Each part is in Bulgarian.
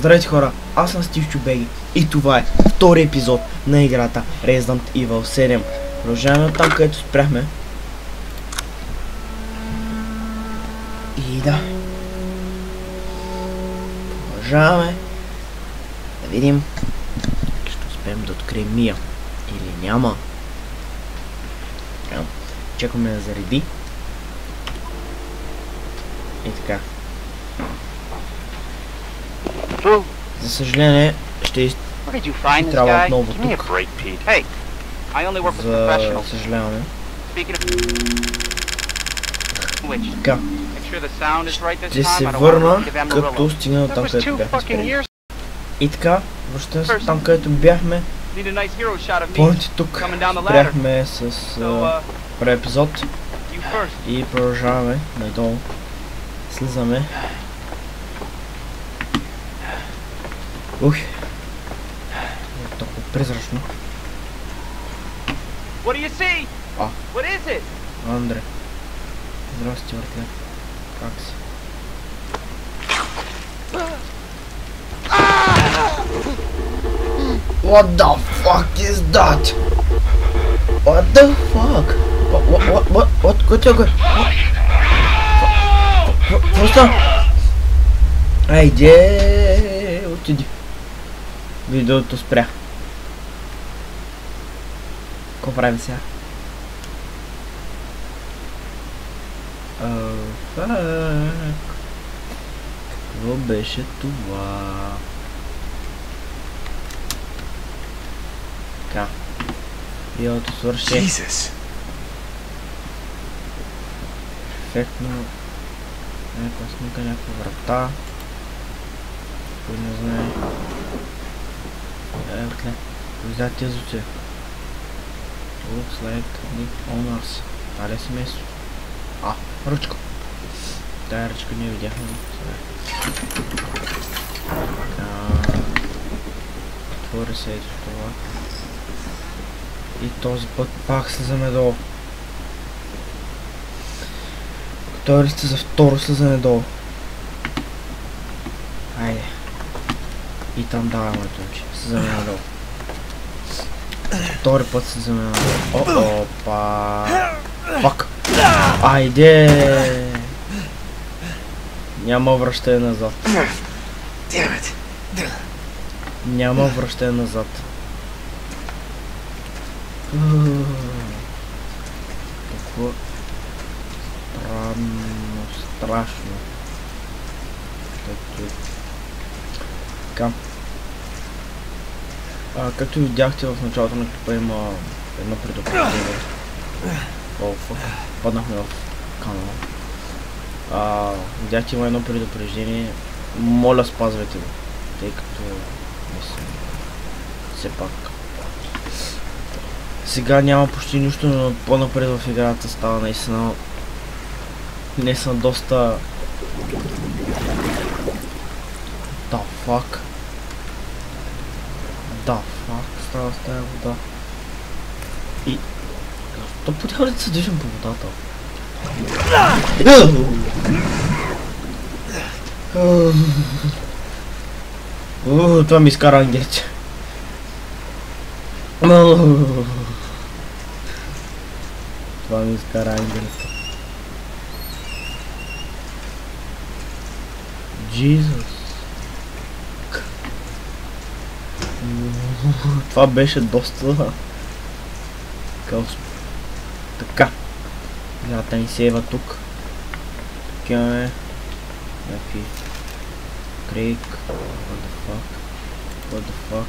Здравейте хора, аз съм Стив Чубеги и това е втори епизод на играта Resident Evil 7. Продължаваме от там, където спряхме. И да. Продължаваме да видим ще успеем да открием Мия или няма. Чакаме да зареди. И така. За съжаление, ще из... Трябва отново тук. За съжаляване. Така, ще се върна, като стигна That там, където бяхме. И така, връщаме се там, където бяхме. Помните тук, спряхме с uh, първи епизод you first. и продължаваме надолу. Слизаме. Ух. Е толкова призрачно. What do you see? Ah. What is it? Андре. Здрасти, въртля. Как си? What the fuck is that? What the fuck? What, what, what, what, what, what, what, what, става? Айде, отиди. Видеото спря. Какво правим сега? Oh, fuck. Какво беше това? Така. Видеото свърши. Jesus. Ефектно. Някаква смика, някаква врата. Кой не знае. Виждат тези звуци. Looks like the owners. Това ли е семейство? А, ръчка. Тая ръчка не я видяхме. Сега. Така. Отвори се ето това. И този път пак слизаме долу. Готови сте за второ слизане долу? Айде. Там даваме момче. Слизаме надолу. Втори път слизаме надолу. О, опа. Фак. Айде. Няма връщане назад. Няма връщане назад. Какво странно, страшно. Като... Така. А, както видяхте в началото на клипа има едно предупреждение. О, фак. Паднахме в канала. А, видяхте има едно предупреждение. Моля спазвайте го. Тъй като не съм все пак. Сега няма почти нищо, но по-напред в играта става наистина наистина доста Да fuck Да fuck става с тази вода И То подява ли да се движим по водата? Уу, това ми изкара ангелче. Уу. Това ми изкара ангелче. Jesus. Уу, Това беше доста... Каос. Така. Играта ни сейва тук. Тук имаме някакви Крейг. What the fuck? What the fuck?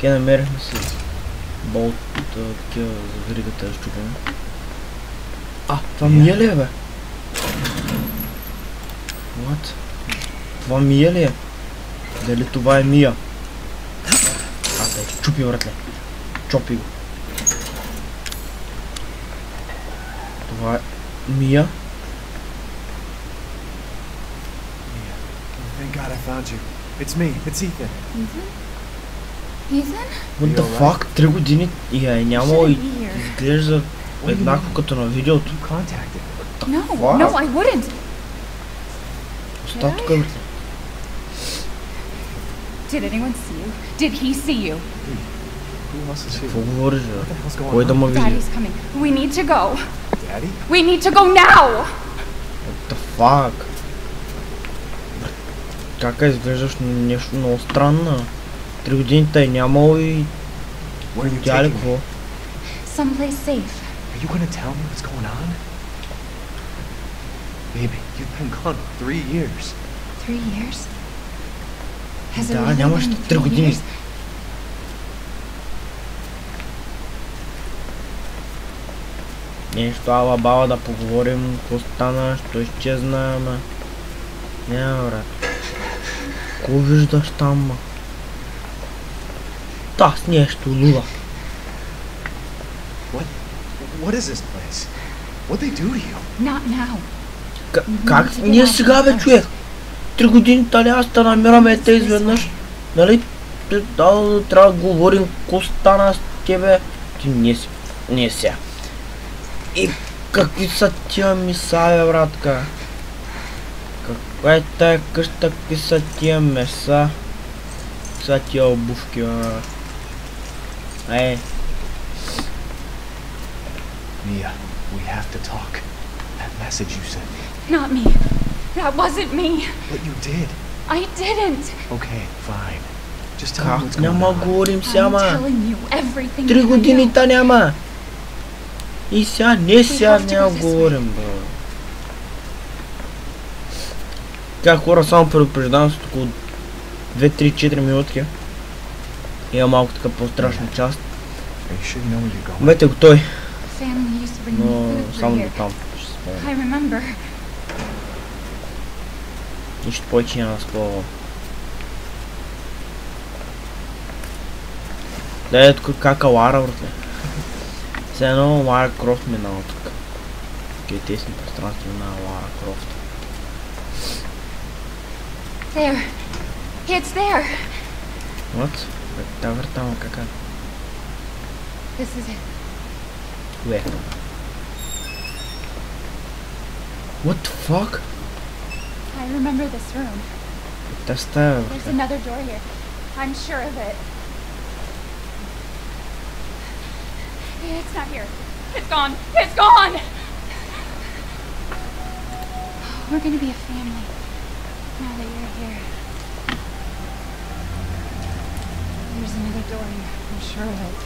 Ке намерихме си болт, а, такива за веригата е щупена. А, това Мия ли е бе? What? Това Мия ли е? Дали това е Мия? Чупи вратле. Чопи го. Това е Мия. Thank God I found you. It's me. It's Ethan. Ethan? Ethan? What the fuck? Три години и я е нямало и изглежда еднакво като на видеото. No, fuck? no, I wouldn't. Оста тук, бе. Did anyone see you? Did he see you? Who else is here? Какво говориш, бе? What the hell's going Кой да on? ме види? Daddy's coming. We need to go. Daddy? We need to go now! What the fuck? Кака изглеждаш нещо много странно. Три години те е нямало и Where are you тя ли taking me? какво? Someplace safe. Are you gonna tell me what's going on? Baby, you've been gone three years. Three years? Да, нямаш been три three години. years? Нещо ала бала да поговорим, какво стана, що изчезна, ама... Няма, брат. Какво виждаш там, ма? Та, с нещо, лула. What? What is this place? What'd they do to you? Not now. Как? Ние сега, бе, човек. Три години тали аз те намираме те изведнъж. Нали? Да, трябва да говорим какво стана с тебе. Ти не си. Не сега. И какви са тия миса, бе, братка? Каква е тая къща, какви са тия меса? Какви са тия обувки, бе? Е, Mia, we have to talk. That message you sent me. Not me. That wasn't me. But you did. I didn't. Okay, fine. Just tell me what's going няма on. говорим I'm сега, ма? telling you everything Три години та няма. И сега, не сега няма говорим, бро. Тя хора само предупреждавам с около 2-3-4 минутки. Има малко така по-страшна част. To bring me но само до там. Ще се. Нищо повече няма. Да е тук кака Лара, братле. Все едно Лара Крофт минава тук. Такива тесни пространства на Лара Крофт. There. It's there. What? Та въртама кака? This is it. Where? What the fuck? I remember this room. Та стая, There's бе. another door here. I'm sure of it. It's not here. It's gone. It's gone. We're gonna be a family now that you're here. There's another door here. I'm sure of it.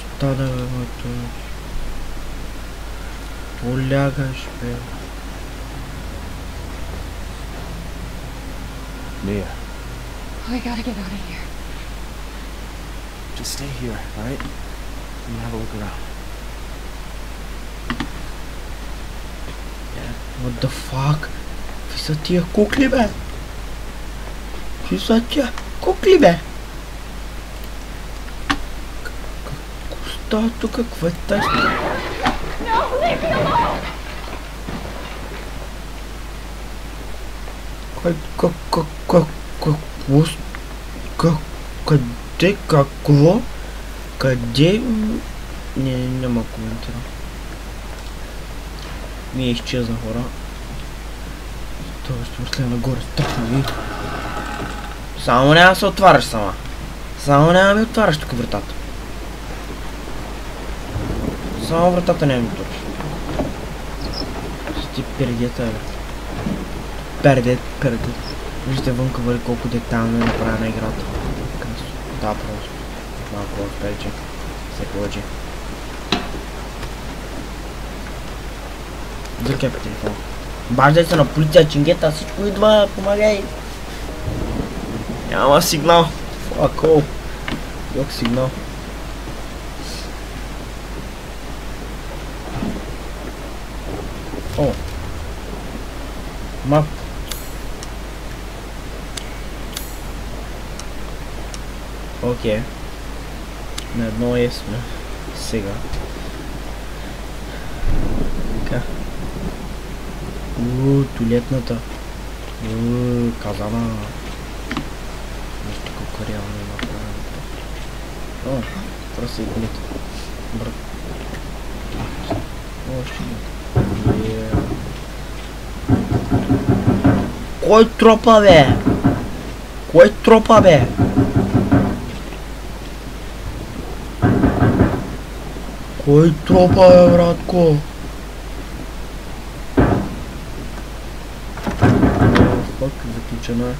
Šta да бе, моето? Полягаш, бе. Mia, We gotta get out of here. just stay here, alright? Let me have a look around. What the fuck? Какви са тия кукли, бе? Какви са тия кукли, бе? К- Какво става тук? Какво е тази? С- Как, къде, какво? Къде? Не, няма да коментирам. Ми е изчезна хора. Това ще мисля нагоре, страшно ви. Само няма да се отваряш сама. Само няма да ми отваряш тук вратата. Само вратата няма ми. Ще ти пердета, бе. Пердет, пердет. Вижте вънка вали колко детайлно е направена играта. Красо. Да, просто. Малко повече. Се повече. Дръгай по. Баждай се на полиция, чингета, всичко идва, помагай. Няма сигнал. All. Yok сигнал. Окей. На едно е сме. Сега. Така. Ууу, туалетната. Ууу, казана. Нещо колко реално е направено. О, просто и глед. Брат. О, ще Е. Кой тропа, бе? Кой тропа бе? Кой тропа бе, братко? Фак, заключено е.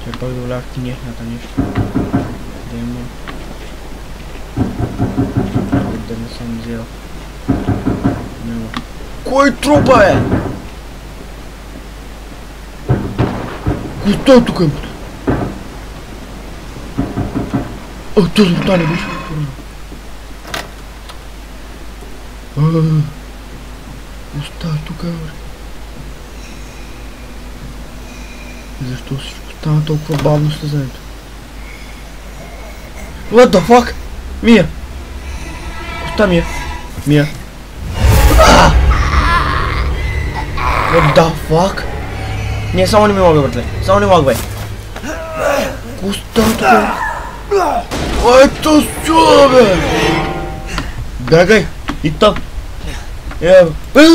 Ще пак да влях кинехната нещо. Да има. Да не съм взел. Няма. Кой трупа е? Кой е тук е? О, беше отворена. А, Остава тук, бе. Защо всичко стана толкова бавно с лизането? What the fuck? Мия! Коста Мия? Мия? А! What the fuck? Не, само не ми мога, братле. Само не бе. Коста тук? Ето сюда, бе! Бягай! И там! Е, бе!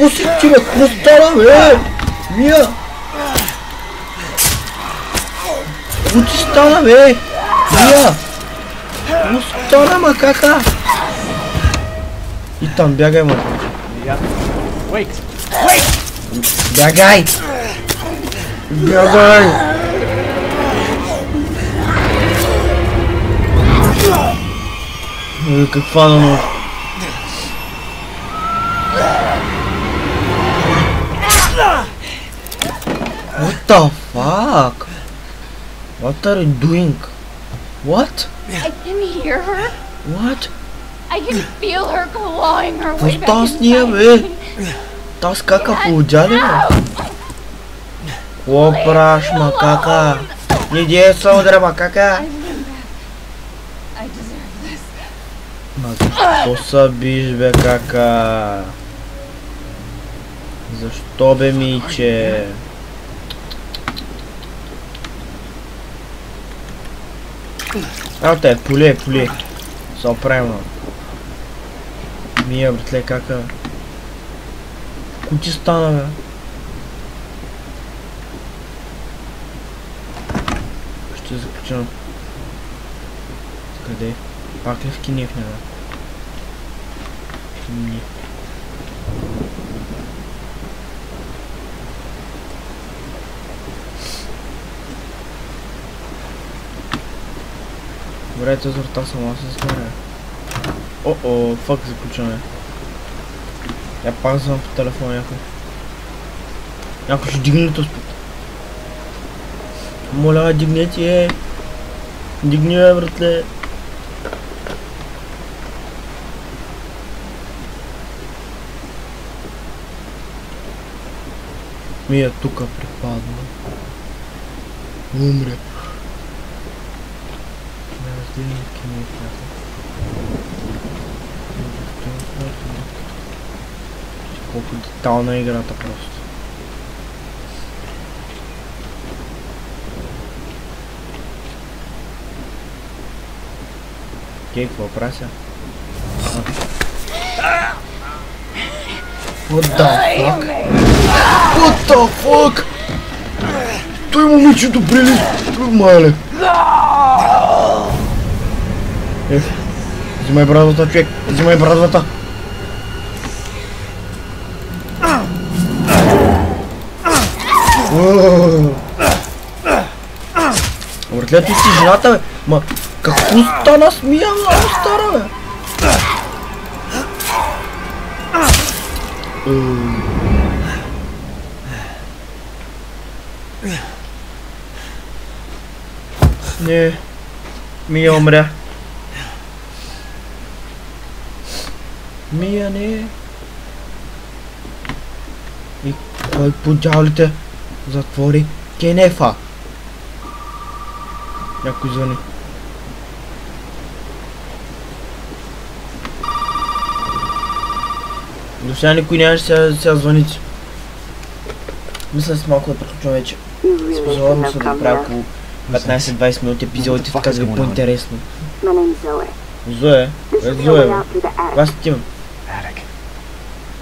Ко си ти, бе? Ко стана, бе? Мия! Ко ти стана, бе? Мия! Ко стана, макака? И там, бягай, ма. Mia. Wait. Бягай! Бягай! Ой, каква на нож. What the fuck? What are you doing? What? I can hear her. What? I can feel her clawing her way back Пустас ние, inside бе. me. Таз кака получали, бе? О, праш, макака. Не действа, удра, макака. Ма защо са биш, бе, кака? Защо, бе, миче? А, те, поле, поле. Се оправим. Мия, братле, кака? Ко ти стана, бе? Ще заключам. Къде? Пак ли в кинехне, бе? Не. Добре, тази врата сама се сгоря. О-о, фак заключваме. Я пак звън по телефона някой. Някой ще дигне този път. Моля, дигнете, е. Дигни, бе, братле. Мия тука припадна. Умре. Раздельники не Колко детална е играта просто. Окей, какво прася? What the fuck? What the fuck? Той момичето прилиз... Мале. Е, взимай брадвата, човек. Взимай брадвата. Ти си жената, бе. Ма, какво стана с Мия, много стара, бе? М. Не. Мия умря. Мия не. И кой по дяволите затвори кенефа? Някой звъни. До сега никой нямаше сега, сега звъните. Мисля с малко да приключвам вече. Позволявам се да правя около 15-20 минути епизодите, така е по-интересно. My name's Zoe. Зое, е Зое. Аз. Attic.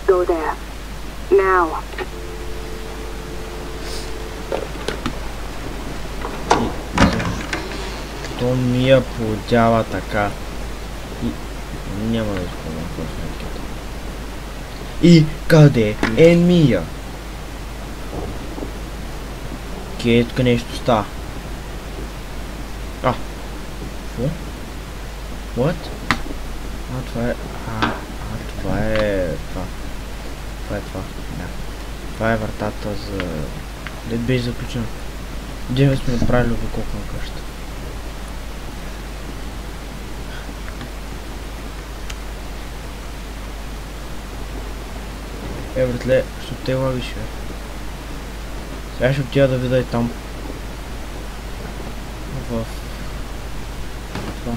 Go there. Now. Ми я подява така. И няма да изпълня сметката. И къде е Мия? Окей, тук нещо става. А. Какво? What? Това е... А, това е... Това. Това е това. Да. Това е вратата за... Дед беше заключена. Где сме направили обиколка на къща. Е, братле, ще те лагиш, бе. Сега ще отида да видя и там. В... Това.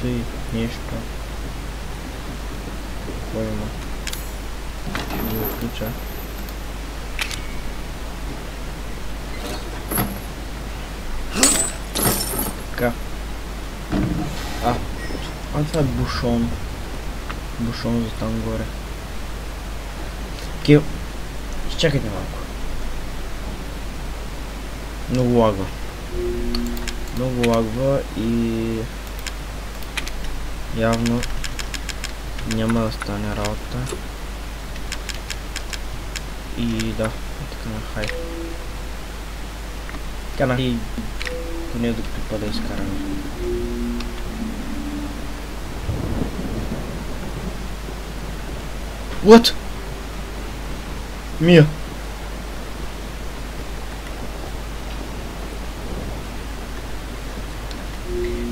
Стои нещо. Какво има? Ще го включа. Така. А, а това е бушон. Бушон за там горе. Кил. Изчакайте малко. Много лагва. Много лагва и... Явно няма да стане работа. И да, е така на хай. Така на хай. Поне докато бъде изкарано. What? Мия.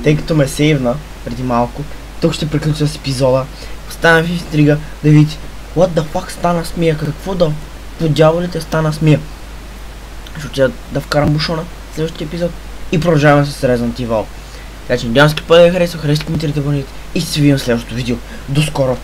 Тъй като ме сейвна преди малко, тук ще приключа с епизода. Оставям ви интрига да видите What the fuck стана с Мия? Какво да по дяволите стана с Мия? Ще отида да вкарам бушона в следващия епизод и продължаваме с Resident Evil. Така че надявам се, да ви харесва, харесайте, коментирайте, абонирайте и се видим в следващото видео. До скоро!